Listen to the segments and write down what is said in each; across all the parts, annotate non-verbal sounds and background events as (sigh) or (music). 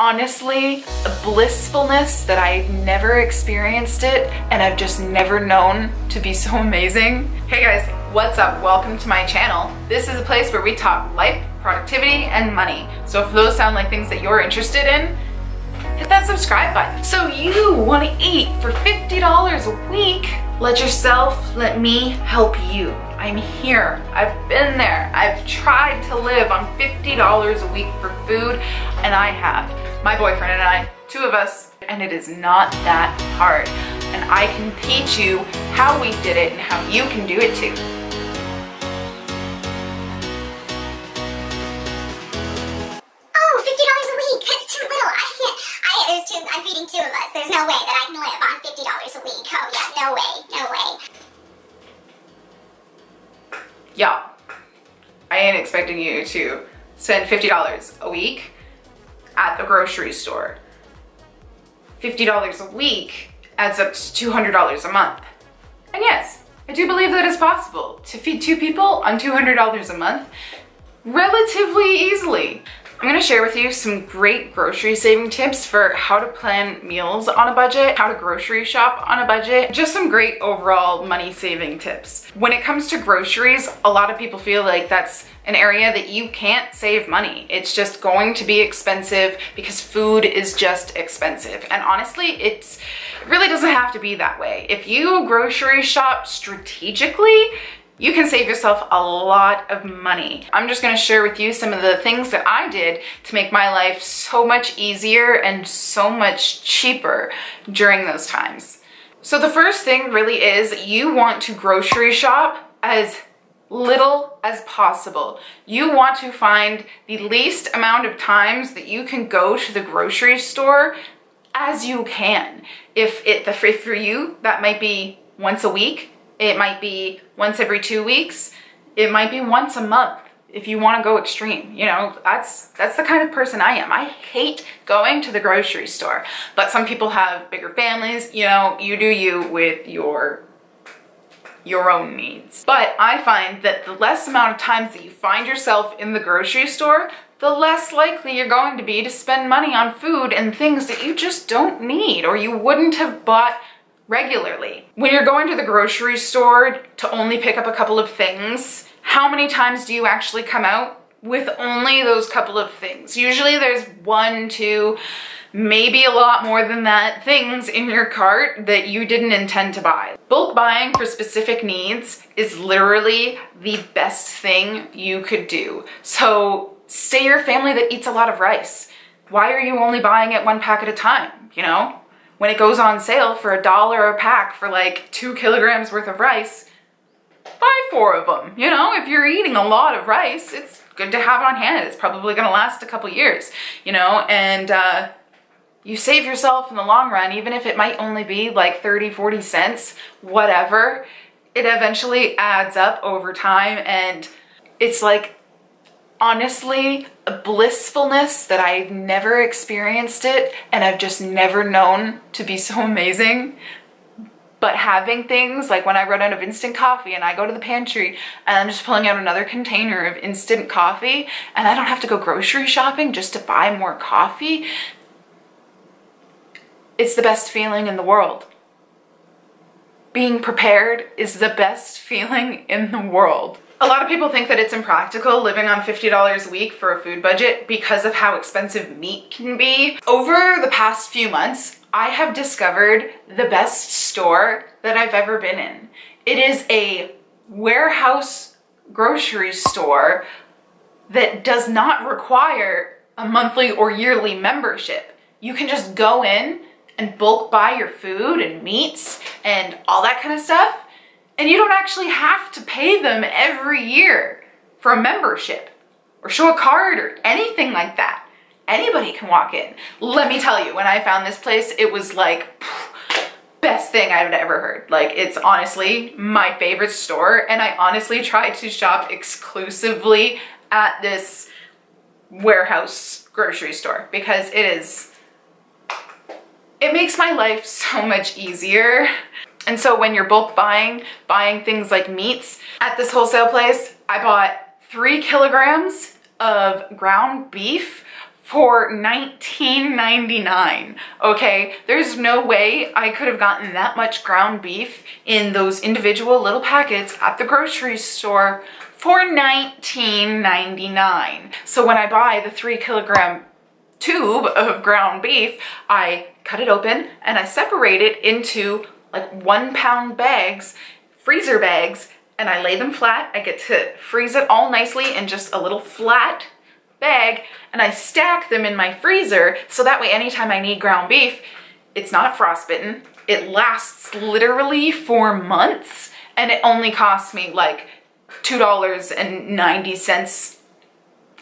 honestly a blissfulness that I've never experienced it and I've just never known to be so amazing. Hey guys, what's up? Welcome to my channel. This is a place where we talk life, productivity, and money. So if those sound like things that you're interested in, hit that subscribe button. So you want to eat for $50 a week? Let yourself, let me help you. I'm here. I've been there. I've tried to live on $50 a week for food, and I have. My boyfriend and I, two of us, and it is not that hard. And I can teach you how we did it and how you can do it too. Oh, fifty dollars a week. That's too little. I can't. I'm feeding two of us. There's no way that I can live on fifty dollars a week. Oh yeah, no way, no way. Y'all, I ain't expecting you to spend $50 a week at the grocery store. $50 a week adds up to $200 a month. And yes, I do believe that it's possible to feed two people on $200 a month relatively easily. I'm gonna share with you some great grocery saving tips for how to plan meals on a budget, how to grocery shop on a budget, just some great overall money saving tips. When it comes to groceries, a lot of people feel like that's an area that you can't save money. It's just going to be expensive because food is just expensive. And honestly, it's it really doesn't have to be that way. If you grocery shop strategically, you can save yourself a lot of money. I'm just gonna share with you some of the things that I did to make my life so much easier and so much cheaper during those times. So the first thing really is you want to grocery shop as little as possible. You want to find the least amount of times that you can go to the grocery store as you can. If it the for you, that might be once a week, it might be once every two weeks. It might be once a month if you want to go extreme. You know, that's that's the kind of person I am. I hate going to the grocery store. But some people have bigger families, you know, you do you with your your own needs. But I find that the less amount of times that you find yourself in the grocery store, the less likely you're going to be to spend money on food and things that you just don't need or you wouldn't have bought regularly. When you're going to the grocery store to only pick up a couple of things, how many times do you actually come out with only those couple of things? Usually there's one, two, maybe a lot more than that things in your cart that you didn't intend to buy. Bulk buying for specific needs is literally the best thing you could do. So say you're a family that eats a lot of rice. Why are you only buying it one pack at a time, you know? When it goes on sale for a dollar a pack for like two kilograms worth of rice, buy four of them. You know, if you're eating a lot of rice, it's good to have on hand. It's probably gonna last a couple years, you know, and uh, you save yourself in the long run, even if it might only be like 30, 40 cents, whatever, it eventually adds up over time and it's like honestly a blissfulness that I've never experienced it and I've just never known to be so amazing. But having things like when I run out of instant coffee and I go to the pantry and I'm just pulling out another container of instant coffee and I don't have to go grocery shopping just to buy more coffee, it's the best feeling in the world. Being prepared is the best (laughs) feeling in the world. A lot of people think that it's impractical living on $50 a week for a food budget because of how expensive meat can be. Over the past few months, I have discovered the best store that I've ever been in. It is a warehouse grocery store that does not require a monthly or yearly membership. You can just go in and bulk buy your food and meats and all that kind of stuff and you don't actually have to pay them every year for a membership or show a card or anything like that. Anybody can walk in. Let me tell you, when I found this place, it was like, best thing I've ever heard. Like, it's honestly my favorite store, and I honestly try to shop exclusively at this warehouse grocery store because it is, it makes my life so much easier. And so when you're bulk buying, buying things like meats at this wholesale place, I bought three kilograms of ground beef for $19.99, okay? There's no way I could have gotten that much ground beef in those individual little packets at the grocery store for $19.99. So when I buy the three kilogram tube of ground beef, I cut it open and I separate it into like one pound bags, freezer bags, and I lay them flat. I get to freeze it all nicely in just a little flat bag and I stack them in my freezer so that way anytime I need ground beef, it's not frostbitten. It lasts literally for months and it only costs me like $2.90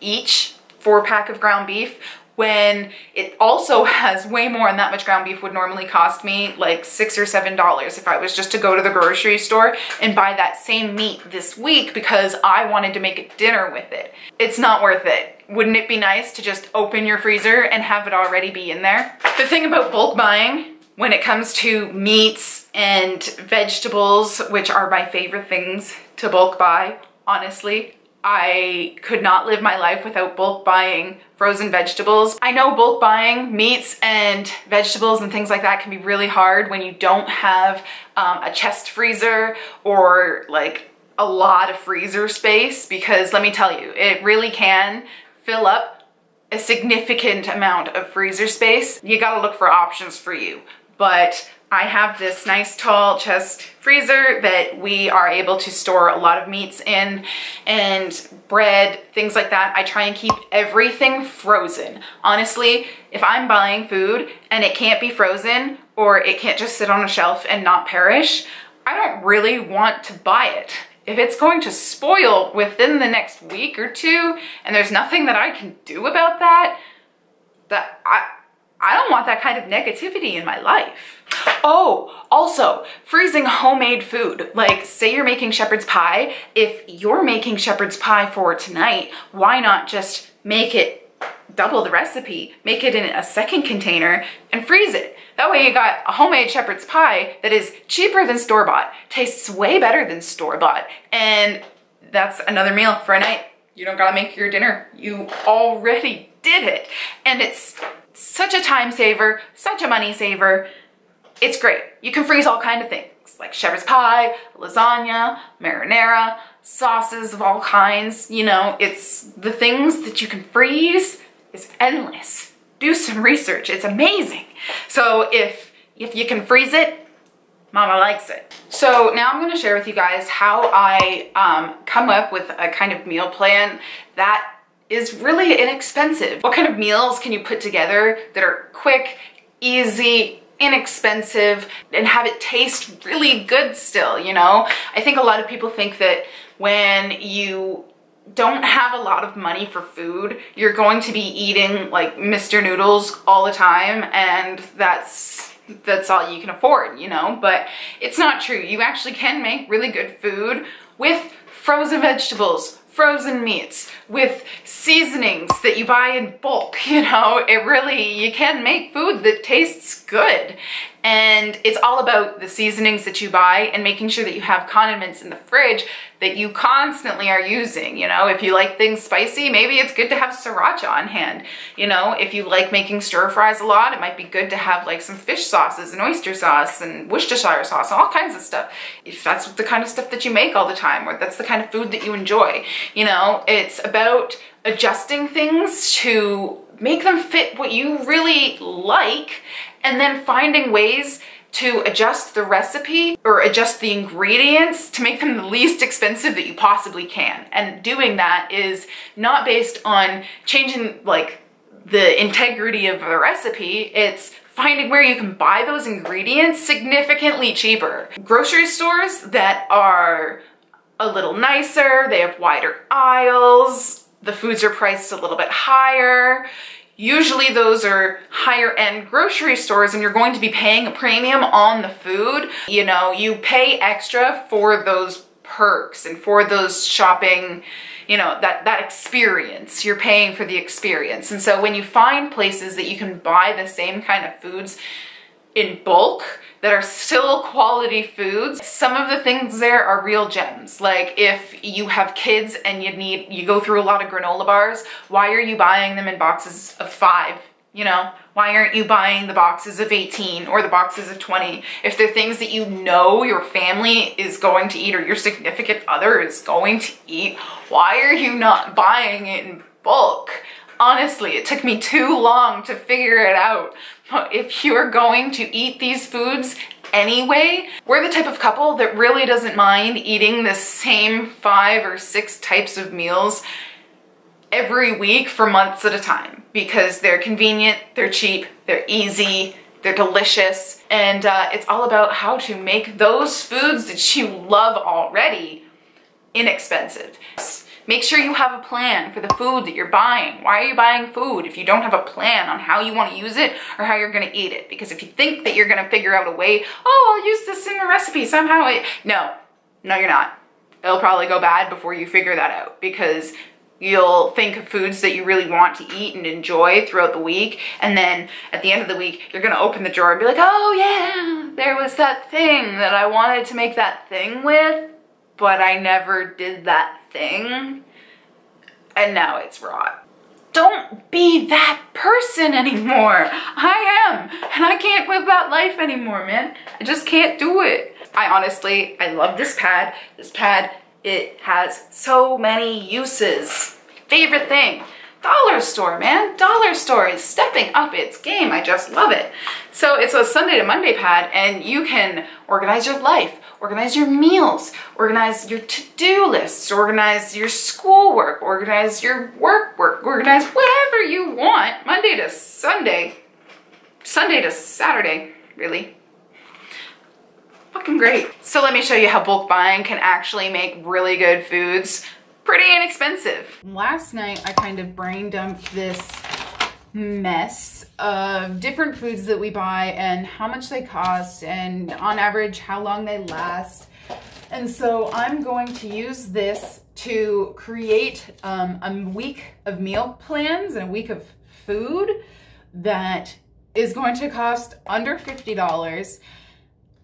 each for a pack of ground beef when it also (laughs) has way more and that much ground beef would normally cost me like six or seven dollars if I was just to go to the grocery store and buy that same meat this week because I wanted to make a dinner with it. It's not worth it. Wouldn't it be nice to just open your freezer and have it already be in there? The thing about bulk buying when it comes to meats and vegetables, which are my favorite things to bulk buy, honestly, I could not live my life without bulk buying frozen vegetables. I know bulk buying meats and vegetables and things like that can be really hard when you don't have um, a chest freezer or like a lot of freezer space because let me tell you, it really can fill up a significant amount of freezer space. You gotta look for options for you. But I have this nice tall chest freezer that we are able to store a lot of meats in and bread, things like that. I try and keep everything frozen. Honestly, if I'm buying food and it can't be frozen or it can't just sit on a shelf and not perish, I don't really want to buy it if it's going to spoil within the next week or two and there's nothing that I can do about that, that I, I don't want that kind of negativity in my life. Oh, also, freezing homemade food. Like, say you're making shepherd's pie. If you're making shepherd's pie for tonight, why not just make it double the recipe, make it in a second container, and freeze it. That way you got a homemade shepherd's pie that is cheaper than store-bought, tastes way better than store-bought, and that's another meal for a night. You don't gotta make your dinner. You already did it. And it's such a time saver, such a money saver. It's great. You can freeze all kind of things like shepherd's pie, lasagna, marinara, sauces of all kinds. You know, it's the things that you can freeze is endless. Do some research, it's amazing. So if, if you can freeze it, mama likes it. So now I'm gonna share with you guys how I um, come up with a kind of meal plan that is really inexpensive. What kind of meals can you put together that are quick, easy, inexpensive, and have it taste really good still, you know? I think a lot of people think that when you don't have a lot of money for food, you're going to be eating like Mr. Noodles all the time and that's that's all you can afford, you know? But it's not true. You actually can make really good food with frozen vegetables, frozen meats, with seasonings that you buy in bulk, (laughs) you know? It really, you can make food that tastes good. And it's all about the seasonings that you buy and making sure that you have condiments in the fridge that you constantly are using. You know, if you like things spicy, maybe it's good to have sriracha on hand. You know, if you like making stir fries a lot, it might be good to have like some fish sauces and oyster sauce and Worcestershire sauce and all kinds of stuff. If that's the kind of stuff that you make all the time or that's the kind of food that you enjoy. You know, it's about adjusting things to make them fit what you really like and then finding ways to adjust the recipe or adjust the ingredients to make them the least expensive that you possibly can. And doing that is not based on changing like the integrity of the recipe, it's finding where you can buy those ingredients significantly cheaper. Grocery stores that are a little nicer, they have wider aisles, the foods are priced a little bit higher, Usually those are higher end grocery stores and you're going to be paying a premium on the food. You know, you pay extra for those perks and for those shopping, you know, that, that experience. You're paying for the experience. And so when you find places that you can buy the same kind of foods in bulk that are still quality foods. Some of the things there are real gems. Like if you have kids and you need, you go through a lot of granola bars, why are you buying them in boxes of five? You know, why aren't you buying the boxes of 18 or the boxes of 20? If they're things that you know your family is going to eat or your significant other is going to eat, why are you not buying it in bulk? Honestly, it took me too long to figure it out. If you're going to eat these foods anyway, we're the type of couple that really doesn't mind eating the same five or six types of meals every week for months at a time because they're convenient, they're cheap, they're easy, they're delicious, and uh, it's all about how to make those foods that you love already inexpensive. Make sure you have a plan for the food that you're buying. Why are you buying food if you don't have a plan on how you want to use it or how you're going to eat it? Because if you think that you're going to figure out a way, oh, I'll use this in a recipe somehow. It, no, no, you're not. It'll probably go bad before you figure that out because You'll think of foods that you really want to eat and enjoy throughout the week. And then at the end of the week, you're gonna open the drawer and be like, oh yeah, there was that thing that I wanted to make that thing with, but I never did that thing. And now it's rot. Don't be that person anymore. I am, and I can't live that life anymore, man. I just can't do it. I honestly, I love this pad. This pad it has so many uses. Favorite thing, dollar store, man. Dollar store is stepping up its game. I just love it. So it's a Sunday to Monday pad and you can organize your life, organize your meals, organize your to-do lists, organize your schoolwork, organize your work work, organize whatever you want. Monday to Sunday, Sunday to Saturday, really. Fucking great. So let me show you how bulk buying can actually make really good foods pretty inexpensive. Last night I kind of brain dumped this mess of different foods that we buy and how much they cost and on average how long they last. And so I'm going to use this to create um, a week of meal plans and a week of food that is going to cost under $50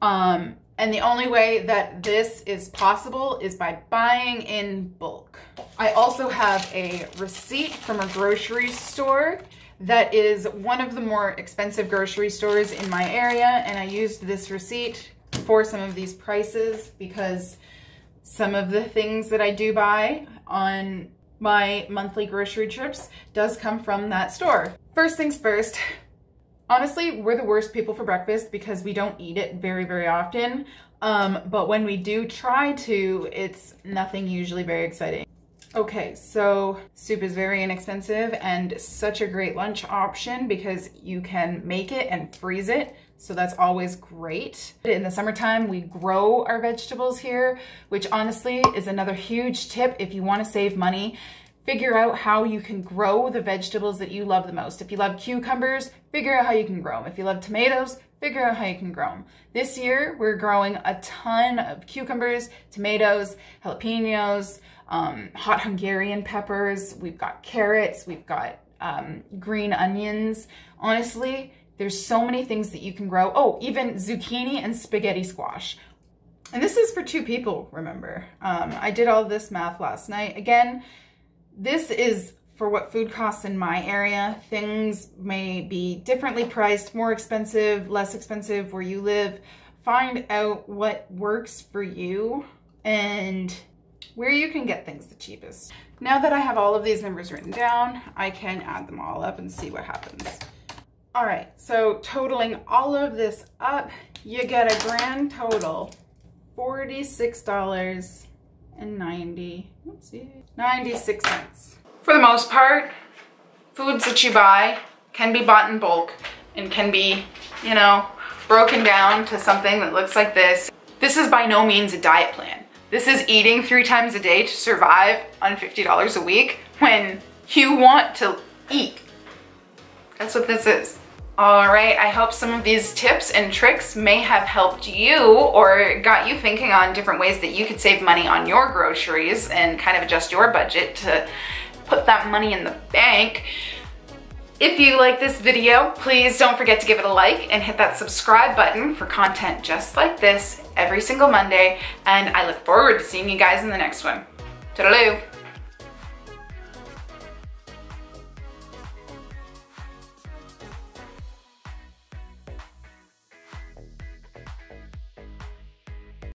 um, and the only way that this is possible is by buying in bulk. I also have a receipt from a grocery store that is one of the more expensive grocery stores in my area. And I used this receipt for some of these prices because some of the things that I do buy on my monthly grocery trips does come from that store. First things first, honestly, we're the worst people for breakfast because we don't eat it very, very often. Um, but when we do try to, it's nothing usually very exciting. Okay, so soup is very inexpensive and such a great lunch option because you can make it and freeze it. So that's always great. In the summertime, we grow our vegetables here, which honestly is another huge tip if you wanna save money figure out how you can grow the vegetables that you love the most. If you love cucumbers, figure out how you can grow them. If you love tomatoes, figure out how you can grow them. This year, we're growing a ton of cucumbers, tomatoes, jalapenos, um, hot Hungarian peppers. We've got carrots, we've got um, green onions. Honestly, there's so many things that you can grow. Oh, even zucchini and spaghetti squash. And this is for two people, remember. Um, I did all this math last night. Again, this is for what food costs in my area. Things may be differently priced, more expensive, less expensive where you live. Find out what works for you and where you can get things the cheapest. Now that I have all of these numbers written down, I can add them all up and see what happens. All right, so totaling all of this up, you get a grand total, $46 and 90, let's 96 cents. For the most part, foods that you buy can be bought in bulk and can be, you know, broken down to something that looks like this. This is by no means a diet plan. This is eating three times a day to survive on $50 a week when you want to eat. That's what this is. All right, I hope some of these tips and tricks may have helped you or got you thinking on different ways that you could save money on your groceries and kind of adjust your budget to put that money in the bank. If you like this video, please don't forget to give it a like and hit that subscribe button for content just like this every single Monday. And I look forward to seeing you guys in the next one. Toodaloo.